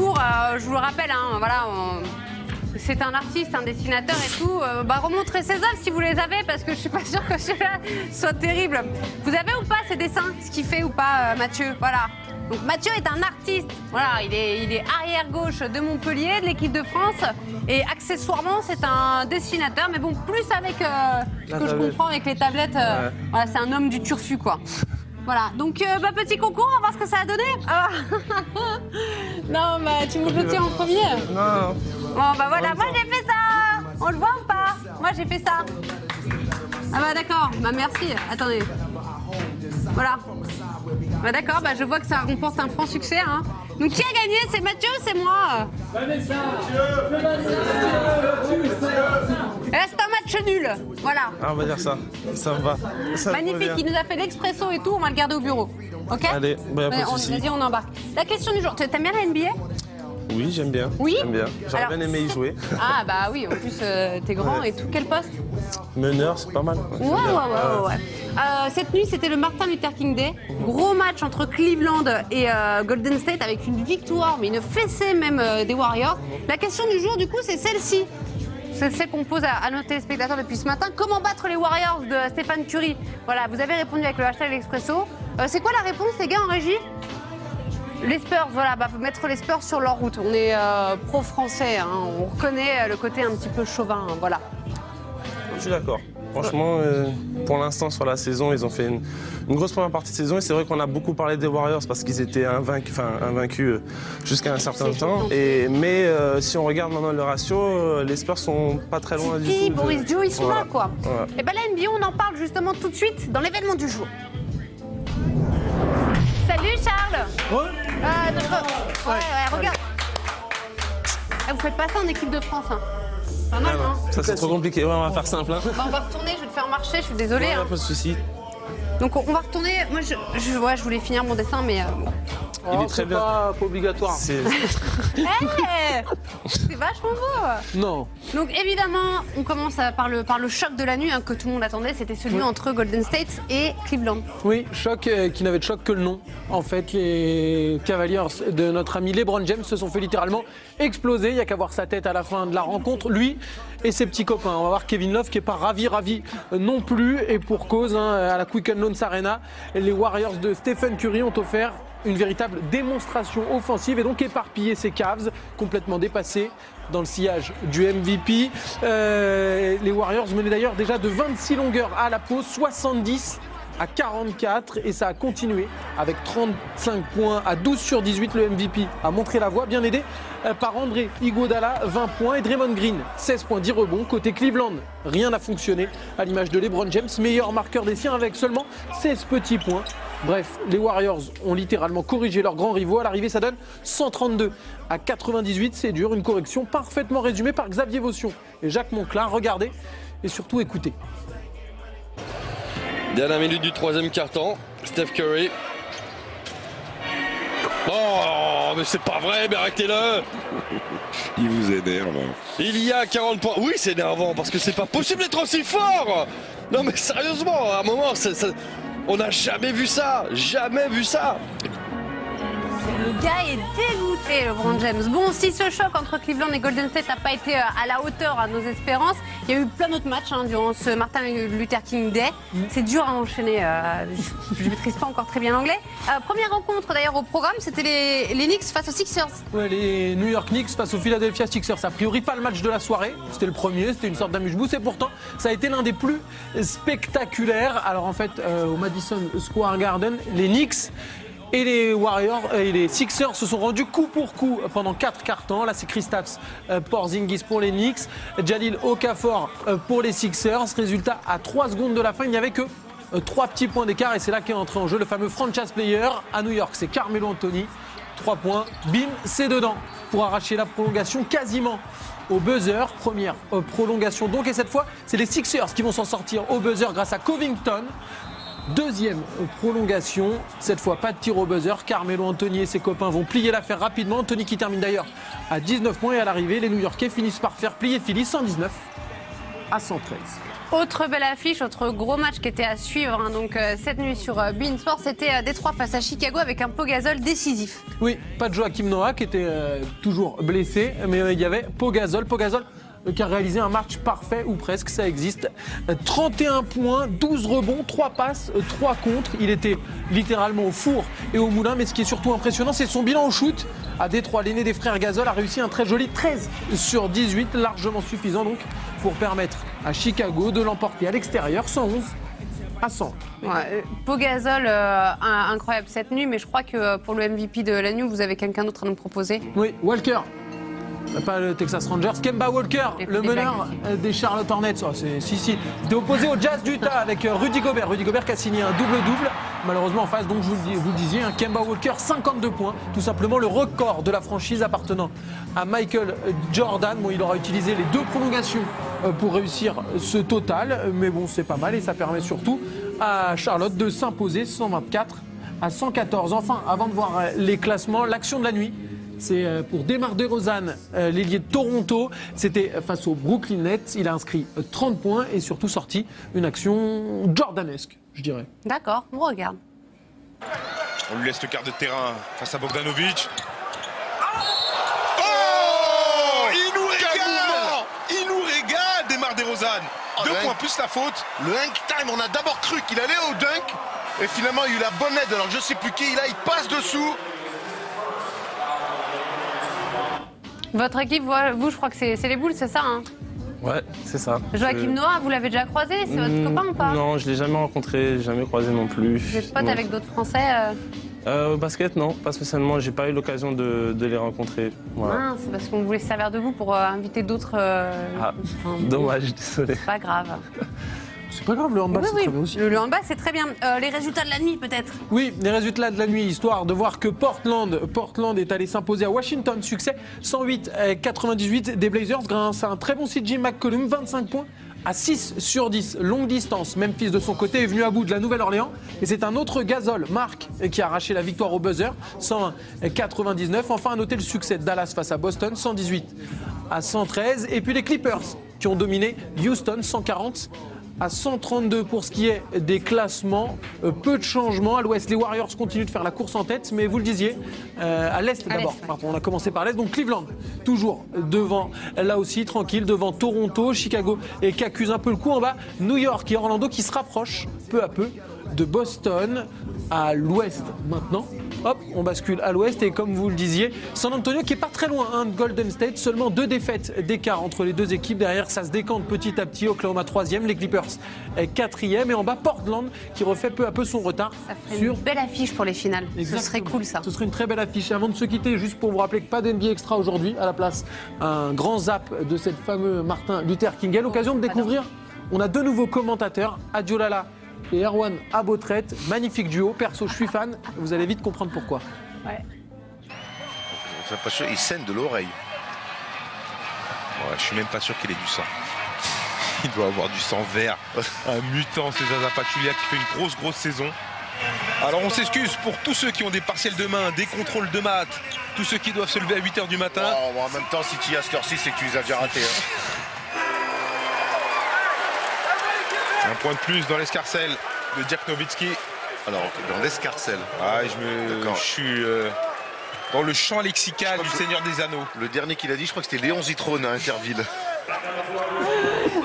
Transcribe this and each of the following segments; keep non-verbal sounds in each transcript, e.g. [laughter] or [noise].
euh, je vous le rappelle, hein, voilà, on- c'est un artiste, un dessinateur et tout. Euh, bah, remontrez ses œuvres si vous les avez, parce que je suis pas sûre que celui-là soit terrible. Vous avez ou pas ces dessins, ce qu'il fait ou pas, euh, Mathieu? Voilà. Donc Mathieu est un artiste. Voilà, il est, il est arrière gauche de Montpellier, de l'équipe de France, et accessoirement c'est un dessinateur, mais bon, plus avec ce que je comprends avec les tablettes. Ouais. Voilà, c'est un homme du turfu, quoi. Voilà, donc euh, bah, petit concours, on va voir ce que ça a donné. Ah. [laughs] non, bah tu me le tiens en premier. Non, non. Bon, bah voilà, moi j'ai fait ça On le voit ou pas? Moi j'ai fait ça. Ah bah d'accord, bah merci. Attendez. Voilà. Bah d'accord, bah je vois que ça remporte un franc succès. Hein. Donc qui a gagné C'est Mathieu ou c'est moi C'est un match nul. Voilà. Ah, on va dire ça. Ça me va. Ça Magnifique, il nous a fait l'expresso et tout, on va le garder au bureau. Ok Allez, bah, pas on-. Vas-y, on embarque. La question du jour, t'aimes bien la NBA Oui, j'aime bien. Oui J'aime bien. J'aurais bien aimé y jouer. [laughs] Ah bah oui, en plus euh, t'es grand Ouais. et tout. Quel poste? Meneur, c'est pas mal. Ouais, ouais, ouais. ouais. Euh, cette nuit, c'était le Martin Luther King Day. Gros match entre Cleveland et euh, Golden State avec une victoire, mais une fessée même euh, des Warriors. La question du jour, du coup, c'est celle-ci. C'est celle qu'on pose à, nos téléspectateurs depuis ce matin. Comment battre les Warriors de Stéphane Curie? Voilà, vous avez répondu avec le hashtag L'Expresso. C'est quoi la réponse, les gars, en régie? Les Spurs, voilà, bah, mettre les Spurs sur leur route. On est pro-français, hein. on reconnaît le côté un petit peu chauvin, hein, voilà. Je suis d'accord. Franchement, euh, pour l'instant, sur la saison, ils ont fait une, une grosse première partie de saison. Et c'est vrai qu'on a beaucoup parlé des Warriors parce qu'ils étaient invaincus, enfin, invaincus euh, jusqu'à un certain temps. Et, mais euh, si on regarde maintenant le ratio, euh, les Spurs sont pas très loin du Si, tout. Boris Joe, ils sont Voilà. là, quoi. Voilà. Et ben la NBA, on en parle justement tout de suite dans l'événement du jour. Salut Charles Euh, notre- Ouais, ouais, regarde. Eh, vous faites pas ça en équipe de France, hein Pas mal, hein non, ça c'est trop compliqué. Ouais, on va faire simple. Hein. Bah, on va retourner, je vais te faire marcher, je suis désolée. Ouais, hein. pas de souci. Donc on va retourner. Moi, je, je, ouais, je voulais finir mon dessin, mais. euh, bon. Il Oh, est très c'est bien. Pas, pas obligatoire. C'est- [laughs] Eh C'est vachement beau Non. Donc évidemment, on commence par le, par le choc de la nuit hein, que tout le monde attendait, c'était celui entre Golden State et Cleveland. Oui, choc euh, qui n'avait de choc que le nom. En fait, les Cavaliers de notre ami LeBron James se sont fait littéralement exploser. Il n'y a qu'à voir sa tête à la fin de la rencontre. Lui et ses petits copains. On va voir Kevin Love qui n'est pas ravi, ravi euh, non plus. Et pour cause, hein, à la Quicken Loans Arena, les Warriors de Stephen Curry ont offert une véritable démonstration offensive et donc éparpillé ses Cavs, complètement dépassés dans le sillage du MVP. Euh, les Warriors menaient d'ailleurs déjà de 26 longueurs à la pause, 70 à 44 et ça a continué avec 35 points à 12 sur 18. Le MVP a montré la voie, bien aidé euh, par André Iguodala, 20 points et Draymond Green, 16 points, 10 rebonds. Côté Cleveland, rien n'a fonctionné à l'image de LeBron James, meilleur marqueur des siens avec seulement 16 petits points. Bref, les Warriors ont littéralement corrigé leurs grands rivaux. À l'arrivée, ça donne 132 à 98. C'est dur, une correction parfaitement résumée par Xavier Vaution et Jacques Monclar. Regardez et surtout écoutez. Dernière minute du troisième quart-temps. Steph Curry. Oh, mais c'est pas vrai, mais arrêtez-le [laughs] Il vous énerve. Il y a 40 points. Oui, c'est énervant, parce que c'est pas possible d'être aussi fort Non, mais sérieusement, à un moment, ça- on n'a jamais vu ça Jamais vu ça Le gars est dégoûté, LeBron James. Bon, si ce choc entre Cleveland et Golden State n'a pas été euh, à la hauteur à nos espérances, il y a eu plein d'autres matchs hein, durant ce Martin Luther King Day. C'est dur à enchaîner. euh, je ne maîtrise pas encore très bien l'anglais. Euh, première rencontre d'ailleurs au programme, c'était les, les Knicks face aux Sixers. Ouais, les New York Knicks face aux Philadelphia Sixers. A priori, pas le match de la soirée. C'était le premier, c'était une sorte d'amuse-bouche. Et pourtant, ça a été l'un des plus spectaculaires. Alors en fait, euh, au Madison Square Garden, les Knicks. Et les Warriors et les Sixers se sont rendus coup pour coup pendant quatre quarts temps. Là, c'est Kristaps euh, Porzingis pour les Knicks, Jalil Okafor euh, pour les Sixers. Résultat, à 3 secondes de la fin, il n'y avait que euh, trois petits points d'écart et c'est là qu'est entré en jeu le fameux franchise player à New York. C'est Carmelo Anthony. 3 points, bim, c'est dedans pour arracher la prolongation quasiment au buzzer. Première euh, prolongation donc et cette fois c'est les Sixers qui vont s'en sortir au buzzer grâce à Covington. Deuxième prolongation, cette fois pas de tir au buzzer. Carmelo Anthony et ses copains vont plier l'affaire rapidement. Anthony qui termine d'ailleurs à 19 points et à l'arrivée, les New Yorkais finissent par faire plier Philly 119 à 113. Autre belle affiche, autre gros match qui était à suivre hein, donc euh, cette nuit sur euh, Bein Sport, c'était euh, Détroit face à Chicago avec un Pogazol décisif. Oui, pas de Joachim Noah qui était euh, toujours blessé, mais il y avait Pogazol. Pogazol qui a réalisé un match parfait ou presque, ça existe. Euh, 31 points, 12 rebonds, 3 passes, euh, 3 contre. Il était littéralement au four et au moulin, mais ce qui est surtout impressionnant, c'est son bilan au shoot. À Détroit, l'aîné des frères Gasol a réussi un très joli 13 sur 18, largement suffisant donc pour permettre à Chicago de l'emporter à l'extérieur 111 à 100. Ouais, euh, Pogazol, euh, incroyable cette nuit, mais je crois que euh, pour le MVP de la nuit, vous avez quelqu'un d'autre à nous proposer? Oui, Walker. Pas le Texas Rangers. Kemba Walker, Les- le les meneur euh, des Charlotte Hornets. Oh, c'est, si, si. C'était opposé au Jazz d'Utah [laughs] avec euh, Rudy Gobert. Rudy Gobert qui a signé un double-double. Malheureusement en face, donc je vous, le dis- vous le disiez, un Kemba Walker, 52 points. Tout simplement le record de la franchise appartenant à Michael Jordan. Bon, il aura utilisé les deux prolongations euh, pour réussir ce total. Mais bon, c'est pas mal et ça permet surtout à Charlotte de s'imposer 124 à 114. Enfin, avant de voir les classements, l'action de la nuit. C'est euh, pour Demar DeRozan, euh, l'ailier de Toronto. C'était face au Brooklyn Nets. Il a inscrit euh, 30 points et surtout sorti une action jordanesque, je dirais. D'accord, on regarde. On lui laisse le quart de terrain face à Bogdanovic. Oh Il nous régale Il nous régale, Demar DeRozan Oh, Deux points plus la faute. Le Hunk Time, on a d'abord cru qu'il allait au dunk. Et finalement, il y a eu la bonne aide. Alors, je sais plus qui il a, il passe dessous. Votre équipe, vous, je crois que c'est les boules, c'est ça hein Ouais, c'est ça. Joachim Je- Noah, vous l'avez déjà croisé C'est votre Hmm, copain ou pas Non, je l'ai jamais rencontré, jamais croisé non plus. Vous êtes pote avec d'autres Français euh Euh, Au basket, non, pas spécialement. J'ai pas eu l'occasion de, de les rencontrer. Voilà. Ah, C'est parce qu'on voulait se servir de vous pour euh, inviter d'autres. euh, Ah, enfin, Dommage, désolé. Pas grave. [laughs] C'est pas grave, le handball, oui, c'est oui. très bien aussi. Le, handball, c'est très bien. Euh, les résultats de la nuit, peut-être Oui, les résultats de la nuit, histoire de voir que Portland, Portland est allé s'imposer à Washington. Succès 108-98 des Blazers grâce à un très bon CJ McCollum, 25 points à 6 sur 10, longue distance. Memphis de son côté est venu à bout de la Nouvelle-Orléans. Et c'est un autre gazole, Marc, qui a arraché la victoire au buzzer, 101-99. Enfin, à noter le succès de Dallas face à Boston, 118 à 113. Et puis les Clippers, qui ont dominé Houston, 140 à 132 pour ce qui est des classements. Euh, peu de changements. À l'ouest, les Warriors continuent de faire la course en tête, mais vous le disiez, euh, à l'est d'abord. Pardon, On a commencé par l'est. Donc Cleveland, toujours devant, là aussi, tranquille, devant Toronto, Chicago et qui accuse un peu le coup en bas. New York et Orlando qui se rapprochent peu à peu de Boston à l'ouest maintenant. Hop, on bascule à l'ouest et comme vous le disiez, San Antonio qui est pas très loin hein, de Golden State, seulement deux défaites d'écart entre les deux équipes. Derrière, ça se décante petit à petit. Oklahoma troisième, les Clippers est quatrième et en bas Portland qui refait peu à peu son retard Ça ferait sur une belle affiche pour les finales. Ce serait cool, ça. Ce serait une très belle affiche. Avant de se quitter, juste pour vous rappeler que pas d'NBA Extra aujourd'hui, à la place, un grand zap de cette fameux Martin Luther King. À l'occasion de découvrir, on a deux nouveaux commentateurs, Adiolala et Erwan Abotret. Magnifique duo. Perso, je suis fan. Vous allez vite comprendre pourquoi. J'ai l'impression qu'il saigne de l'oreille. Ouais, je suis même pas sûr qu'il ait du sang. [laughs] Il doit avoir du sang vert. [laughs] Un mutant, c'est Zaza Pachulia qui fait une grosse, grosse saison. Alors on s'excuse pour tous ceux qui ont des partiels de main, des contrôles de maths, tous ceux qui doivent se lever à 8h du matin. Oh, en même temps, si tu y as cette heure-ci, c'est que tu les as déjà ratés. hein. [laughs] point de plus dans l'escarcelle de Dirk Nowitzki. Alors, dans l'escarcelle. Ah, je, me, D'accord. je suis euh, dans le champ lexical du Seigneur des Anneaux. Le dernier qu'il a dit, je crois que c'était Léon Zitrone à Interville.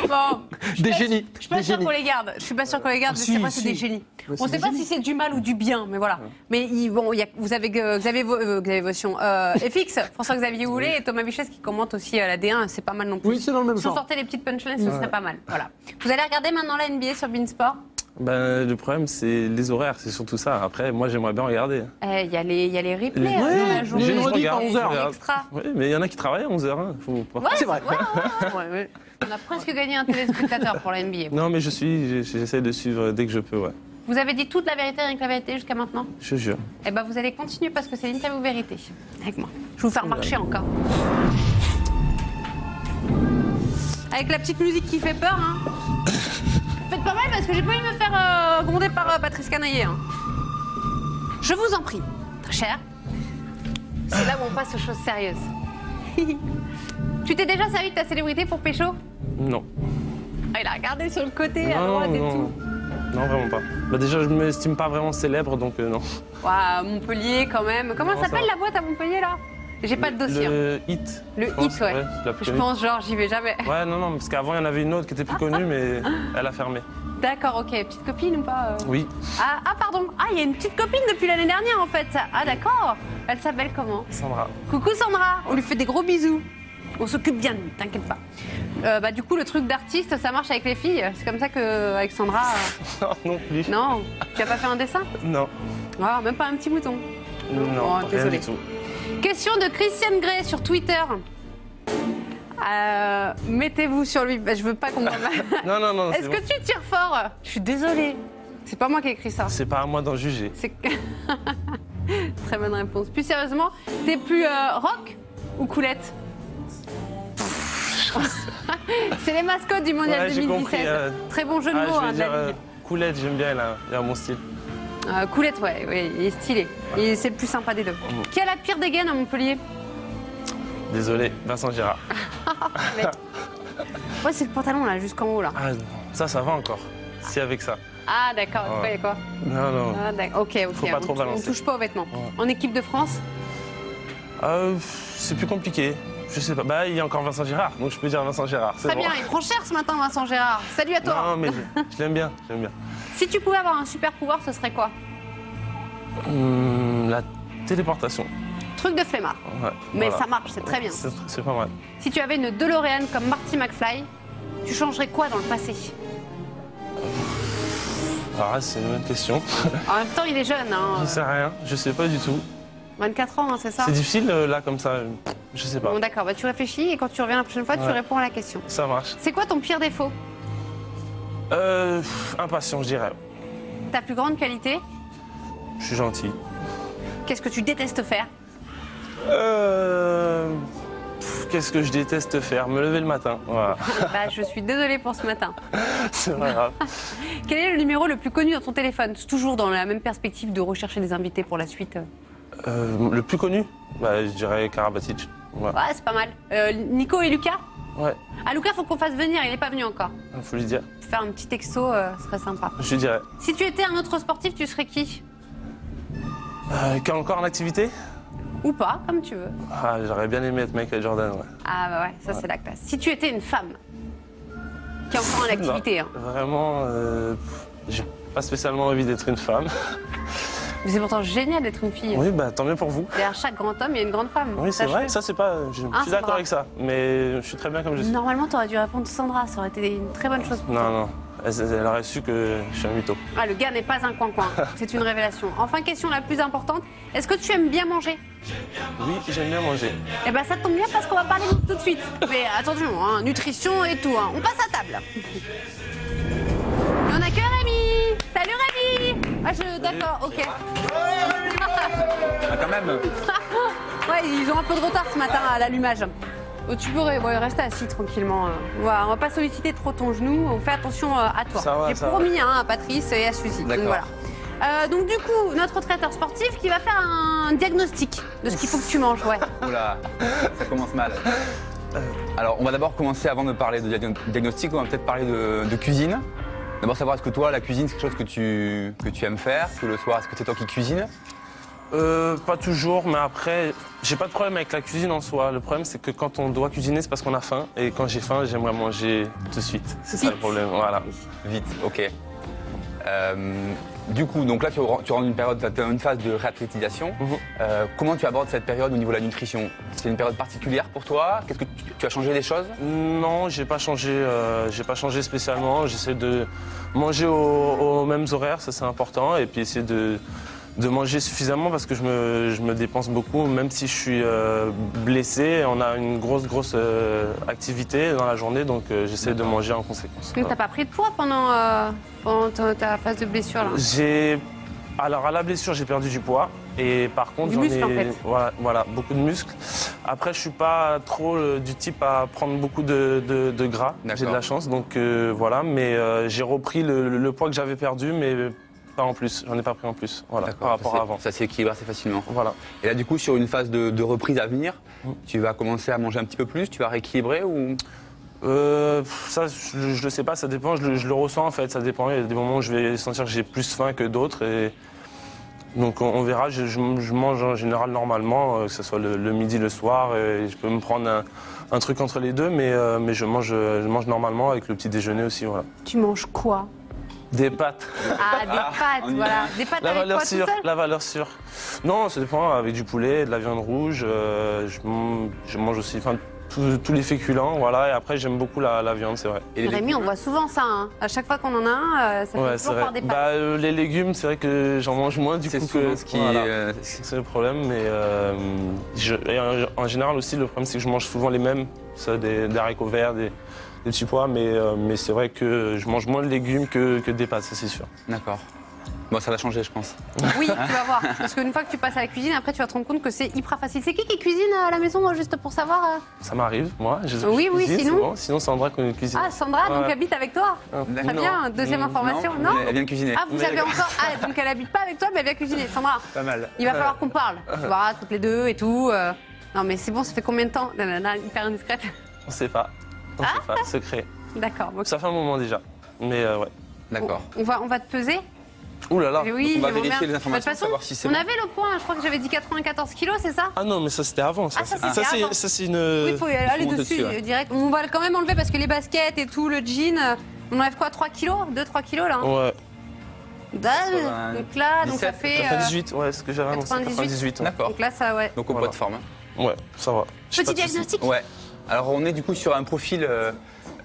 Bon, Des génies. je suis pas génies. qu'on les garde. Je suis pas sûre qu'on les garde. Mais c'est quoi, c'est des génies. Ouais, On c'est sait pas si c'est du mal ou du bien, mais voilà. Mais bon, vous avez Xavier, euh, Xavier Votion, euh, [laughs] FX, François-Xavier Houlet et Thomas Vichès qui commentent aussi à la D1. C'est pas mal non plus. Oui, c'est dans le même Si on sortait les petites punchlines, ce serait pas mal. Voilà. Vous allez regarder maintenant la NBA sur Beansport Ben, le problème, c'est les horaires, c'est surtout ça. Après, moi, j'aimerais bien regarder. Eh, Il y, a les- il y a les replays Les- hein, Ouais, dans la les journée. généraux je redis par regarde, 11 heures. Extra. Oui, mais il y en a qui travaillent à 11h. Hein. Faut Ouais, C'est vrai. ouais, ouais, ouais. Ouais, ouais. On a presque gagné un téléspectateur pour la NBA. Non, mais je suis, j'essaie de suivre dès que je peux, ouais. Vous avez dit toute la vérité, rien que la vérité jusqu'à maintenant Je jure. Eh ben vous allez continuer parce que c'est l'interview vérité avec moi. Je vais vous faire marcher encore. Avec la petite musique qui fait peur, hein. Parce que j'ai pas envie de me faire euh, gronder par euh, Patrice Canaillé. hein. Je vous en prie, très cher. C'est là où on passe aux choses sérieuses. [laughs] tu t'es déjà servi de ta célébrité pour pécho? Non. Ah, il a regardé sur le côté, à Non, droite et non, tout. non, vraiment pas. Bah déjà, je m'estime pas vraiment célèbre, donc euh, non. Ouah, Montpellier quand même. Comment Non, s'appelle va. la boîte à Montpellier là? J'ai pas de dossier. hein. Le hit. Le je pense, hit, ouais. je plus pense, genre, j'y vais jamais. Ouais, non, non, parce qu'avant, il y en avait une autre qui était plus connue, mais [laughs] elle a fermé. D'accord, ok. Petite copine ou pas euh Oui, ah, ah, pardon. Ah, il y a une petite copine depuis l'année dernière en fait. Ah, d'accord. Elle s'appelle comment Sandra. Coucou Sandra. On lui fait des gros bisous. On s'occupe bien de nous, t'inquiète pas. Euh, bah, du coup, le truc d'artiste, ça marche avec les filles. C'est comme ça qu'avec Sandra. euh, [laughs] Non, non plus. Non, tu as pas fait un dessin Non, Ah, même pas un petit mouton. non, Oh, rien désolé. du tout. Question de Christiane Gray sur Twitter. Euh, Mettez-vous sur lui. Bah, je veux pas qu'on [laughs] me. Non, non, non, Est-ce que bon. tu tires fort Je suis désolée. C'est pas moi qui ai écrit ça. C'est pas à moi d'en juger. C'est [laughs] très bonne réponse. Plus sérieusement, t'es plus euh, rock ou coulette [laughs] C'est les mascottes du mondial Ouais, j'ai 2017. compris, euh, Très bon jeu de Ah, mots, je hein, vais dire David. Coulette, j'aime bien, il a, a mon style. Euh, coulette, ouais, ouais, il est stylé. Et c'est le plus sympa des deux. Qui a la pire dégaine à Montpellier? Désolé, Vincent Girard. [laughs] Ouais, c'est le pantalon là, jusqu'en haut là. Ah, ça, ça va encore. Si avec ça. Ah, d'accord, Ouais. quoi Non, non. Ah. Ok, ok. Faut pas on, trop on balancer. touche pas aux vêtements. Ouais. En équipe de France Euh, c'est plus compliqué. Je sais pas. Bah, il y a encore Vincent Girard, donc je peux dire Vincent Girard. C'est Très bon. bien, il prend cher ce matin, Vincent Gérard. Salut à toi. Non, mais je, je l'aime bien, je l'aime bien. Si tu pouvais avoir un super pouvoir, ce serait quoi? Hum, la téléportation. Truc de flemmard. Ouais, Mais voilà. ça marche, c'est très bien. C'est pas mal. Si tu avais une DeLorean comme Marty McFly, tu changerais quoi dans le passé? Là, c'est une bonne question. En même temps, il est jeune, hein. Je sais rien, je sais pas du tout. 24 ans, hein, c'est ça? C'est difficile euh, là comme ça, je sais pas. Bon, d'accord, bah, tu réfléchis et quand tu reviens la prochaine fois, tu réponds à la question. Ça marche. C'est quoi ton pire défaut? Euh, impatient, je dirais. Ta plus grande qualité? Je suis gentil. Qu'est-ce que tu détestes faire? Euh, pff, Qu'est-ce que je déteste faire? Me lever le matin. Voilà. [laughs] Bah, je suis désolée pour ce matin. [laughs] c'est pas grave. [laughs] Quel est le numéro le plus connu dans ton téléphone? C'est toujours dans la même perspective de rechercher des invités pour la suite. Euh, le plus connu? Bah, Je dirais Karabatic. Ouais. Ouais, c'est pas mal. Euh, Nico et Lucas? Ouais, Ah, Lucas, faut qu'on fasse venir, il n'est pas venu encore. faut lui dire. Faire un petit texto, euh, ce serait sympa. Je lui dirais. Si tu étais un autre sportif, tu serais qui? Euh, qui a encore en activité? Ou pas, comme tu veux. ah, J'aurais bien aimé être Michael Jordan. Ouais. Ah bah ouais, ça c'est la classe. Si tu étais une femme, qui est encore en activité, hein. Vraiment, euh, j'ai pas spécialement envie d'être une femme. mais c'est pourtant génial d'être une fille. Oui, bah tant mieux pour vous. Derrière chaque grand homme, il y a une grande femme. Oui, c'est vrai. Ça, c'est pas. Je, Ah, suis d'accord avec ça. Mais je suis très bien comme je suis. Normalement, t'aurais dû répondre Sandra, ça aurait été une très bonne chose. pour toi. Non, non. Elle, elle aurait su que je suis un mytho. Ah, le gars n'est pas un coin-coin. [laughs] C'est une révélation. Enfin, question la plus importante. Est-ce que tu aimes bien manger? Oui, j'aime bien manger. Eh ben, ça tombe bien parce qu'on va parler tout de suite. Mais attention, hein, nutrition et tout. hein. On passe à table. Il n'y en a que Rémi Salut Rémi Ah, je... D'accord, ok. Ah, quand même [laughs] Ouais, ils ont un peu de retard ce matin à l'allumage. Tu pourrais ouais, rester assis tranquillement. euh. On va pas solliciter trop ton genou. On fait attention euh, à toi. Va, J'ai promis hein, à Patrice et à Suzy. Donc, voilà. Euh, donc du coup, notre traiteur sportif qui va faire un diagnostic de ce qu'il faut que tu manges. Ouais. [laughs] Oula, ça commence mal. Alors, on va d'abord commencer, avant de parler de diagno- diagnostic, on va peut-être parler de, de cuisine. D'abord savoir, est-ce que toi, la cuisine, c'est quelque chose que tu, que tu aimes faire Tous le soir, est-ce que c'est toi qui cuisines Euh, pas toujours, mais après, j'ai pas de problème avec la cuisine en soi. Le problème, c'est que quand on doit cuisiner, c'est parce qu'on a faim. Et quand j'ai faim, j'aimerais manger tout de suite. C'est ça le problème. Voilà. Vite, ok. Euh, du coup, donc là, tu rentres tu rentres dans une période, tu as une phase de réathlétisation. Mhm. Euh, comment tu abordes cette période au niveau de la nutrition? C'est une période particulière pour toi? Qu'est-ce que tu, tu as changé des choses? Non, j'ai pas changé. euh, j'ai pas changé spécialement. J'essaie de manger aux, aux mêmes horaires, ça c'est important, et puis essayer de de manger suffisamment parce que je me, je me dépense beaucoup, même si je suis euh, blessé. On a une grosse, grosse euh, activité dans la journée, donc euh, j'essaie de manger en conséquence. Donc t'as pas pris de poids pendant, pendant ta, ta phase de blessure là? J'ai. Alors à la blessure, j'ai perdu du poids. Et par contre, j'en ai en fait. voilà, voilà, beaucoup de muscles. Après, je suis pas trop du type à prendre beaucoup de, de- de gras. J'ai de la chance, donc euh, voilà. Mais euh, j'ai repris le, le- le poids que j'avais perdu, mais pas en plus. J'en ai pas pris en plus. Voilà, par rapport ça, à avant. Ça s'équilibre assez facilement. Voilà. Et là, du coup, sur une phase de, de reprise à venir, Mm. tu vas commencer à manger un petit peu plus, tu vas rééquilibrer ou? Euh, ça, je, je le sais pas, ça dépend, je, le- je le ressens en fait, ça dépend. Il y a des moments où je vais sentir que j'ai plus faim que d'autres. Et... Donc on, on verra, je, je- je mange en général normalement, euh, que ce soit le, le midi, le soir. Et je peux me prendre un, un truc entre les deux, mais, euh, mais je, mange, je mange normalement avec le petit déjeuner aussi. Voilà. Tu manges quoi Des pâtes, Ah, des pâtes, on y voilà. Des pâtes la avec valeur quoi tout sûre, seul la valeur sûre. Non, ça dépend, avec du poulet, de la viande rouge, euh, je, man- je mange aussi enfin, tous- les féculents, voilà. Et après j'aime beaucoup la, la viande, c'est vrai. Et les Rémi, on voit souvent ça. hein. À chaque fois qu'on en a un, euh, ça Ouais, fait toujours par des pâtes. Bah, euh, les légumes, c'est vrai que j'en mange moins du coup que ce qui voilà. euh, C'est le problème, mais euh, je- et en, en général aussi, le problème c'est que je mange souvent les mêmes, ça, des, des haricots verts, des, des petits pois, mais, euh, mais c'est vrai que je mange moins de légumes que, que des pâtes, ça c'est sûr. D'accord. Bon, ça va changer, je pense. Oui, [laughs] tu vas voir. Parce qu'une fois que tu passes à la cuisine, après tu vas te rendre compte que c'est hyper facile. C'est qui qui cuisine à la maison, juste pour savoir euh Ça m'arrive, moi. Je, Oui, je oui, cuisine sinon souvent. Sinon, Sandra qui cuisine. Ah, Sandra, donc Ouais. habite avec toi Ah, Très non. bien, deuxième information. Non, Elle vient de cuisiner. Ah, vous Mais- avez encore. Ah, donc elle habite pas avec toi, mais elle vient cuisiner. Sandra, [laughs] Pas mal. il va falloir qu'on parle. Tu vois, toutes les deux et tout. euh. Non, mais c'est bon, ça fait combien de temps? Nanana, Hyper indiscrète. On sait pas. On Ah. sait pas, secret. D'accord. Ça fait un moment déjà. Mais euh, ouais. D'accord. On va, on va te peser Ouh là là. Oui, on va vérifier les informations, De toute façon, savoir si c'est on bon. avait le point. Je crois que j'avais dit 94 kilos, c'est ça? Ah non, mais ça c'était avant. Ça, Ah, ça, c'est- c'est- ça, c'est une. Oui, il faut y aller monter dessus, dessus, ouais. euh, direct. On va quand même enlever parce que les baskets et tout, le jean, euh, on enlève quoi 3 kilos? 2-3 kilos là hein? Ouais. Dalle. Donc là, donc ça 17, fait. euh, 98, ouais, ce que j'avais annoncé. 98. 98. ouais. D'accord. donc là, ça, ouais. Donc au Voilà. poids de forme. Ouais, ça va. J'ai Petit pas de soucis. diagnostic Ouais. Alors on est du coup sur un profil euh,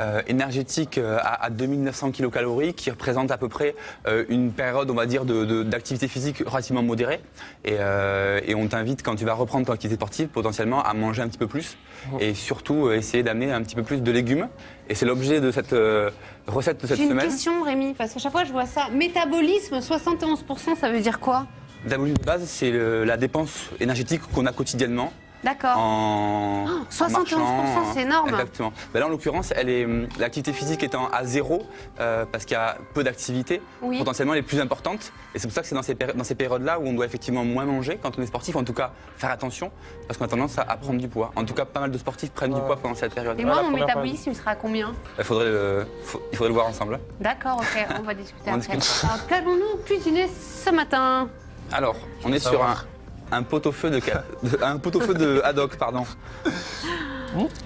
euh, énergétique euh, à, à 2900 kcal qui représente à peu près euh, une période, on va dire, de- de- d'activité physique relativement modérée. Et, euh, et on t'invite quand tu vas reprendre ton activité sportive potentiellement à manger un petit peu plus et surtout euh, essayer d'amener un petit peu plus de légumes. Et c'est l'objet de cette euh, recette de cette J'ai une semaine. question, Rémi, parce qu'à chaque fois, je vois ça. Métabolisme, 71%, ça veut dire quoi? Métabolisme de base, c'est la dépense énergétique qu'on a quotidiennement D'accord. en, Oh, en 71%, marchant, c'est énorme. Exactement. Ben là, en l'occurrence, elle est hum, l'activité physique étant à zéro euh, parce qu'il y a peu d'activités, Oui. potentiellement les plus importantes. Et c'est pour ça que c'est dans ces, péri- dans ces périodes-là où on doit effectivement moins manger quand on est sportif, en tout cas faire attention parce qu'on a tendance à, à prendre du poids. En tout cas, pas mal de sportifs prennent du poids pendant cette période. Et moi, mon métabolisme, il sera à combien? Il faudrait, le, faut- il faudrait le voir ensemble. D'accord, ok, on va [laughs] discuter On après. discute. Alors, qu'allons-nous cuisiner ce matin Alors, on est sur un, un pot-au-feu de, [laughs] de- un pot-au-feu de haddock, pardon.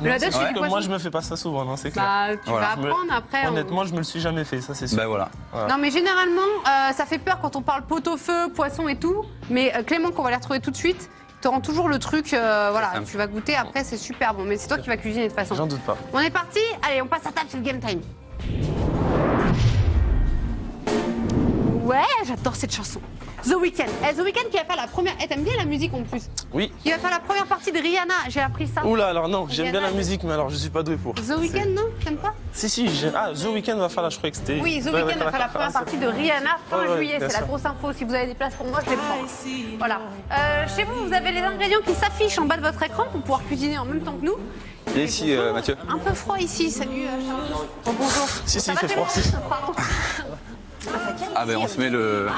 Le haddock, Ouais. moi, je me fais pas ça souvent, non, c'est clair. Bah, tu Voilà. vas apprendre après. on- Honnêtement, je me le suis jamais fait, ça c'est sûr. Ben voilà. Non, mais généralement, euh, ça fait peur quand on parle pot-au-feu, poisson et tout. Mais euh, Clément, qu'on va les retrouver tout de suite, te rend toujours le truc. euh, voilà, simple. tu vas goûter après, c'est super bon. Mais c'est toi qui vas cuisiner de toute façon. J'en doute pas. On est parti Allez, on passe à table, c'est le game time. Ouais, j'adore cette chanson. The Weeknd. Eh, The Weeknd qui va faire la première. Eh, t'aimes bien la musique en plus Oui. Qui va faire la première partie de Rihanna. J'ai appris ça. Oula, alors non, j'aime bien la musique, mais alors je suis pas doué pour. The Weeknd, non T'aimes pas Si, si, j'ai- ah, The Weeknd va faire la, je croyais que c'était. Oui, The Ouais, Weeknd va faire la première partie de Rihanna fin Ouais, ouais, juillet. bien C'est la sûr. grosse info. Si vous avez des places pour moi, je les prends. Voilà. Euh, chez vous, vous avez les ingrédients qui s'affichent en bas de votre écran pour pouvoir cuisiner en même temps que nous. Et ici, euh, Mathieu Un peu froid ici. Salut. euh, Charles. Bon, bonjour. Si, si, Ça il va, fait Clément froid. Pardon. Ah, Ah ben on se met le...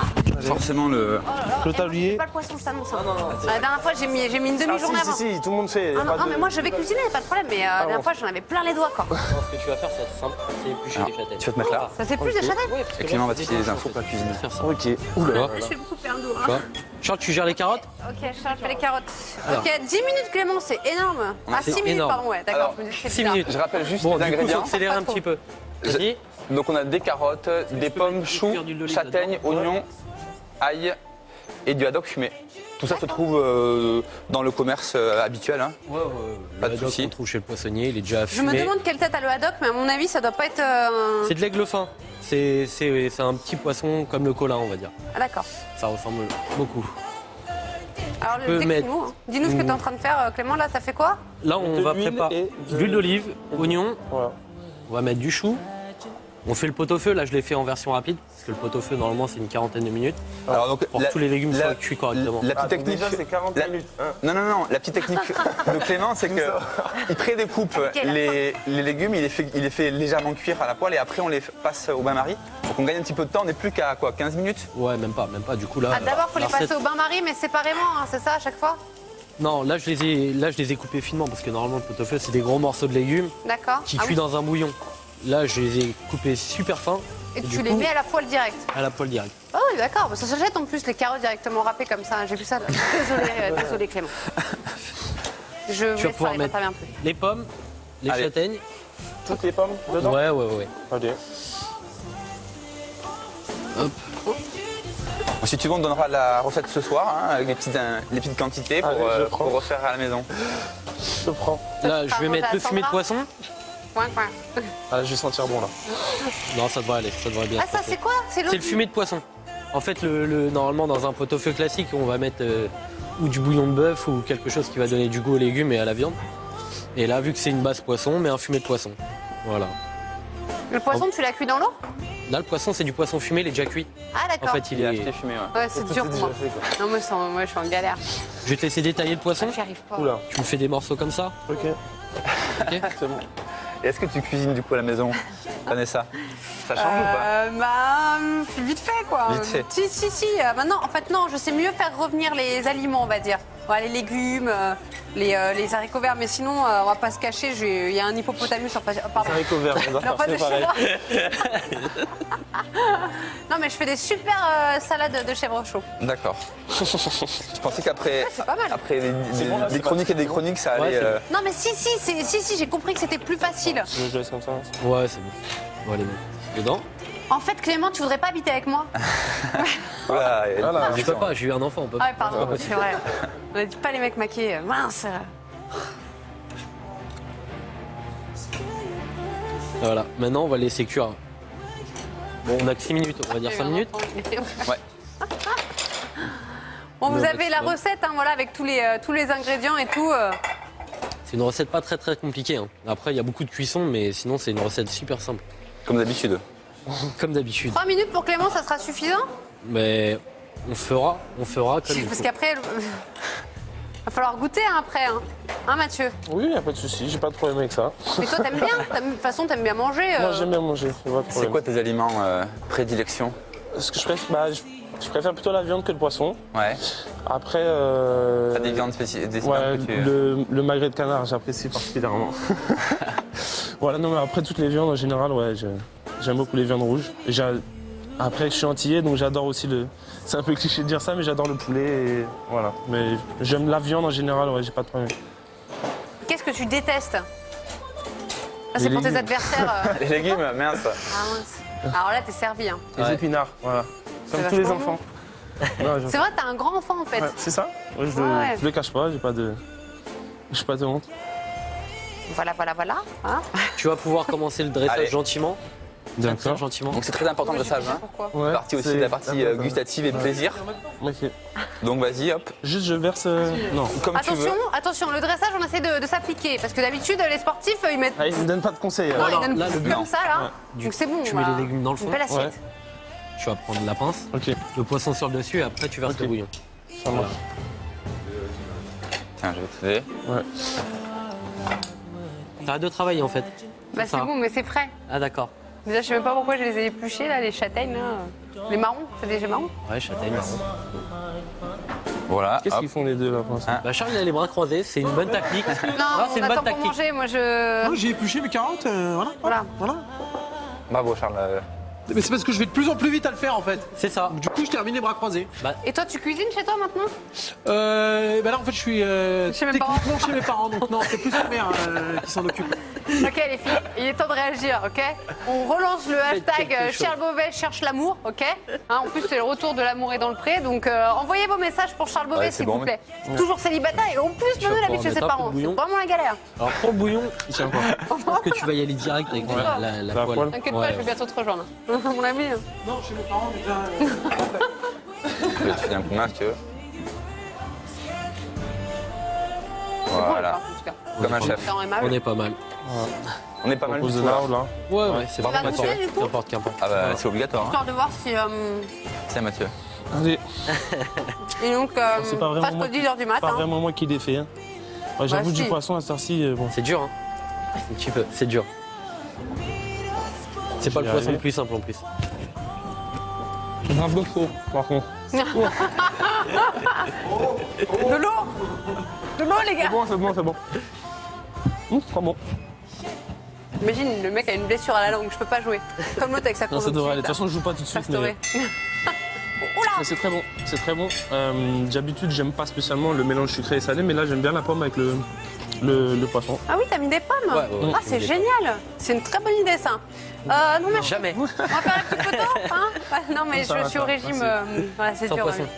Forcément le... Le tablier. pas le poisson, je t'annonce. hein. La dernière fois, j'ai mis, j'ai mis une Ah, demi-journée si, avant. si, si, tout le monde fait. Ah non, mais moi je vais cuisiner, pas de problème. Mais euh, la dernière bon. fois, j'en avais plein les doigts, quoi. Ce que tu vas faire, c'est simple, c'est éplucher les châtaignes. tu vas te mettre là Ça c'est plus de châtaignes Et Clément va te filer les infos pour la cuisine. Faire ça. Ok. Vois Je vais beaucoup perdre vois Charles, tu gères les carottes Ok, Charles, fais les carottes. Alors. Ok, 10 minutes, Clément, c'est énorme. Ah, c'est 6 minutes, pardon, ouais, d'accord. Alors, je me dis, c'est 6 bizarre. minutes. Je rappelle juste Bon, les du coup, faut ingrédients. accélérer un petit peu. Vas-y. Donc on a des carottes, des pommes, choux, châtaignes, oignons, ail et du haddock fumé. Tout ça se trouve euh, dans le commerce euh, habituel. hein. Ouais, ouais. Pas Le de souci. qu'on trouve chez le poissonnier, il est déjà Je me fumé. demande quelle tête a le haddock, mais à mon avis, ça doit pas être euh, un. C'est de l'aigle fin. C'est c'est- c'est un petit poisson comme le colin, on va dire. Ah, d'accord. Ça ressemble beaucoup. Alors, décris-nous, mettre- hein. Dis-nous ce que tu es en train de faire, Clément. Là, ça fait quoi? Là, on De va préparer de- de l'huile d'olive, oignon, Voilà. on va mettre du chou. On fait le pot-au-feu, là je l'ai fait en version rapide, parce que le pot-au-feu normalement c'est une quarantaine de minutes, Alors donc pour la, que tous les légumes la- soient cuits correctement. la Ah, petite donc technique. déjà, c'est 40 la- minutes. hein. Non, non, non, la petite technique [laughs] de Clément, c'est que il prédécoupe les, les légumes, il les, fait, il les fait légèrement cuire à la poêle et après on les passe au bain-marie. Donc on gagne un petit peu de temps, on n'est plus qu'à quoi 15 minutes? Ouais, même pas, même pas. Du coup là. Ah, D'abord, faut les passer au bain-marie, mais séparément, hein, c'est ça à chaque fois? Non, là je les ai, là je les ai coupés finement parce que normalement le pot-au-feu c'est des gros morceaux de légumes qui Ah cuisent oui. dans un bouillon. Là je les ai coupés super fins Et tu les coup- mets à la poêle direct? à la poêle direct. Oh oui, d'accord. Bah, Ça jette en plus les carottes directement râpées comme ça. J'ai vu ça. [laughs] Désolé, euh, désolé Clément. Je vais Tu vas mettre plus. les pommes, les Allez. châtaignes. Toutes les pommes dedans? Ouais, ouais, ouais. Allez. Si tu veux, on te donnera la recette ce soir, hein, avec les petites, euh, les petites quantités pour, Allez, je euh, pour refaire à la maison. Je prends. Là je vais mettre le 100 fumet de poisson. Coin, coin. Ah, je vais sentir bon là. Non, ça devrait aller, ça devrait bien. Ah, ça c'est quoi? C'est l'eau C'est le fumet de poisson. En fait, le, le- normalement, dans un pot-au-feu classique, on va mettre euh, ou du bouillon de bœuf ou quelque chose qui va donner du goût aux légumes et à la viande. Et là, vu que c'est une base poisson, on met un fumet de poisson. Voilà. Le poisson, tu l'as cuit dans l'eau? Là, le poisson, c'est du poisson fumé, il est déjà cuit. Ah, En d'accord. fait, il est. acheté fumé, ouais. Ouais, c'est dur pour moi. Non, moi, en- moi, je suis en galère. Je vais te laisser détailler le poisson. J'y arrive pas. Oula. Tu me fais des morceaux comme ça. Ok. Ok. [laughs] C'est bon. Et est-ce que tu cuisines du coup à la maison, [laughs] Vanessa? Ça change ou pas? Euh, bah, hum, vite fait quoi. Vite fait. Si, si, si. euh, Maintenant, en fait, non, je sais mieux faire revenir les aliments, on va dire. Les légumes, euh, les, euh, les haricots verts, mais sinon, euh, on va pas se cacher, il y a un hippopotamus en face. oh, Pardon. C'est haricot vert, on doit Non, faire pas de c'est pareil. chèvre. [laughs] non, mais je fais des super euh, salades de chèvre chaud. D'accord. [laughs] Je pensais qu'après c'est pas mal. après des, des- bon, là, des c'est chroniques et des chroniques, ça allait. Ouais, euh, Non, mais si, si, si, si, j'ai compris que c'était plus facile. Je je laisse comme ça. Ouais, c'est bon. On va les mettre dedans. En fait, Clément, tu voudrais pas habiter avec moi [laughs] voilà, et- Voilà. Je peux pas, j'ai eu un enfant. On peut Ah, pas. ouais, pardon, c'est vrai. On dit pas les mecs maquillés. Mince. Voilà. Maintenant, on va laisser cuire. Bon, on a que 6 minutes, on va dire 5 minutes. Ouais. Bon, vous avez la recette, hein, voilà, avec tous les, euh, tous les ingrédients et tout. euh. C'est une recette pas très très compliquée. hein. Après, il y a beaucoup de cuisson, mais sinon, c'est une recette super simple. Comme d'habitude. [laughs] Comme d'habitude. Trois minutes pour Clément, ça sera suffisant? Mais on fera, on fera comme Parce qu'après, il [laughs] va falloir goûter hein, après. Hein, Hein, Mathieu? Oui, y a pas de souci, j'ai pas de problème avec ça. Mais toi, t'aimes bien De toute façon, t'aimes bien manger. euh. Moi, j'aime bien manger, C'est quoi tes aliments euh, prédilection? Ce que je préfère, bah, je, je préfère plutôt la viande que le poisson. Ouais. Après, euh, T'as des viandes spécifiques des ouais, que tu- le, le magret de canard, j'apprécie particulièrement. [laughs] [laughs] voilà, non, mais après toutes les viandes en général, ouais, j'aime beaucoup les viandes rouges. Après, je suis antillais, donc j'adore aussi le. C'est un peu cliché de dire ça, mais j'adore le poulet. Et voilà. Mais j'aime la viande en général, ouais, j'ai pas de problème. Qu'est-ce que tu détestes? Là, c'est pour tes adversaires. euh. [laughs] Les légumes, mince. Ah, mince. Alors là, t'es servi. Hein. Les Ouais. épinards, voilà. Comme C'est tous les enfants. [laughs] Non, C'est vrai, t'as un grand enfant en fait. ouais, c'est ça Ouais, je, Ouais. le, je le cache pas, j'ai pas de. J'ai pas de honte. Voilà, voilà, voilà. Hein Tu vas pouvoir commencer le dressage Allez. gentiment. D'accord. Gentiment. Donc c'est très important le dressage. Hein. Pourquoi Ouais, Partie aussi de la partie euh, gustative et plaisir. Ok. Donc vas-y, hop, Juste, je verse. euh, Non. comme tu Attention, veux. attention, le dressage, on essaie de, de s'appliquer. Parce que d'habitude, les sportifs, euh, ils mettent. Ah, il me donne pas de conseils. Non, alors, ils donnent là, le but- comme ça, là. Donc c'est bon. tu mets les légumes dans le Une fond. belle assiette. Tu vas prendre la pince, Ok, le poisson sur le dessus et après tu verses Ok. le bouillon. ça marche. Tiens, je vais t'aider. Ouais. T'arrêtes de travailler en fait. Bah, c'est bon, mais c'est frais. Ah d'accord. Déjà, je sais même pas pourquoi je les ai épluchés, là, les châtaignes, là. Les marrons, c'est des marrons Ouais, châtaigne. marron. Voilà, Qu'est-ce qu'ils font les deux là pour l'instant Ah. Bah Charles il a les bras croisés, c'est une bonne technique. Non, c'est une bonne pour tactique. manger, moi je... Moi, j'ai épluché mes carottes, euh, voilà. Voilà. voilà. Bravo Charles. Mais c'est parce que je vais de plus en plus vite à le faire en fait. C'est ça. Du coup, je termine les bras croisés. Et toi, tu cuisines chez toi maintenant? Euh, ben là, en fait, je suis euh, Chez mes chez mes parents, donc non, c'est plus ma mère euh, qui s'en occupe. Ok, les filles, il est temps de réagir, ok? On relance le hashtag euh. Charles Beauvais cherche l'amour, ok? Hein, En plus, c'est le retour de l'amour est dans le pré, donc euh, envoyez vos messages pour Charles Beauvais, Ouais, s'il bon, vous plaît. Toujours célibataire et en plus, Manu l'habite chez ses parents. C'est vraiment la galère. Alors [laughs] pour le bouillon, Tiens quoi? Je pense que tu vas y aller direct avec la, la, la La poêle. T'inquiète pas, Ouais, je vais bientôt te rejoindre. [laughs] Mon ami. Non, chez mes parents déjà. [laughs] Je vais te filer un coup de main si tu veux. Voilà, en tout cas. comme un chef. On est pas mal. On est pas mal On pose tout là là. ou là Ouais, ouais, c'est Tu pas du coup N'importe, qu'importe. Ah bah c'est obligatoire. Hein. Histoire de voir si. euh, Tiens Mathieu. Allez, [laughs] Et donc, euh, c'est pas vraiment moi au qui- 10h du pas matin. vraiment moi qui l'ai fait. Hein. Ouais, J'avoue Bah, du poisson à cette heure-ci, euh, bon. C'est dur, hein Un petit peu, c'est dur. C'est pas le poisson le plus simple en plus. Grave beaucoup, par contre. [laughs] De l'eau De l'eau, les gars bon, c'est bon, c'est bon. Hum, c'est pas bon. Imagine, le mec a une blessure à la langue, je peux pas jouer. Comme l'autre avec sa Non, ça devrait aller. De toute façon, je joue pas tout de suite. [laughs] Mais... C'est très bon. C'est très bon. Euh, D'habitude, j'aime pas spécialement le mélange sucré et salé, mais là, j'aime bien la pomme avec le, le, le poisson. Ah oui, t'as mis des pommes Ouais, ouais, ouais. Ah, c'est génial C'est une très bonne idée, ça. Euh, non, mais Jamais. on va faire la petite photo hein Ouais, Non, mais Ça je va, suis au régime. euh, voilà, c'est Sans dur. poisson. ouais.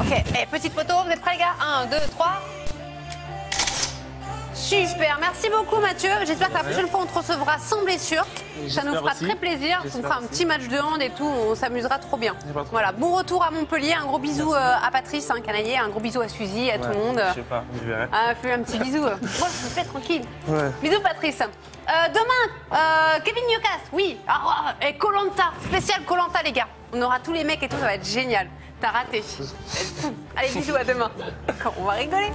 Ok, et petite photo, vous êtes prêts, les gars? 1, 2, 3. Super, merci beaucoup Mathieu. J'espère que la prochaine fois on te recevra sans blessure. Ça nous fera aussi. très plaisir. On fera un aussi. petit match de hand et tout, on s'amusera trop bien. Voilà, bon retour à Montpellier. Un gros bisou euh, à Patrice, un. Un gros bisou à Suzy, à tout le monde. Je sais pas, je verrai. Ah, fais un petit bisou. [laughs] Moi, je me fais tranquille. Ouais. Bisous, Patrice. Euh, demain, euh, Kevin Newcastle, oui. Ah, ouais, et Colanta, spécial Colanta, les gars. On aura tous les mecs et tout, ça va être génial. T'as raté. [laughs] Allez, bisous, à demain. On va rigoler.